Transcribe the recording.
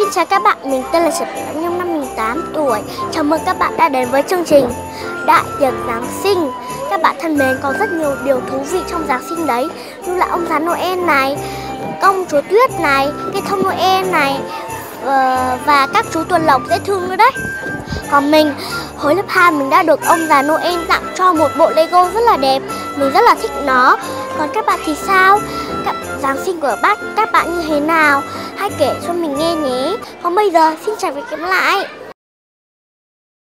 Xin chào các bạn, mình tên là Trần Tuấn Nhung, năm mình 8 tuổi. Chào mừng các bạn đã đến với chương trình Đại tiệc Giáng sinh. Các bạn thân mến, có rất nhiều điều thú vị trong Giáng sinh đấy, như là ông già Noel này, công chúa tuyết này, cây thông Noel này ờ, và các chú tuần lộc dễ thương nữa đấy. Còn mình, hồi lớp 2 mình đã được ông già Noel tặng cho một bộ Lego rất là đẹp. Mình rất là thích nó. Còn các bạn thì sao? Các Giáng sinh của bác các bạn như thế nào? Hãy kể cho mình nghe nhé. Còn bây giờ, xin chào và hẹn gặp lại.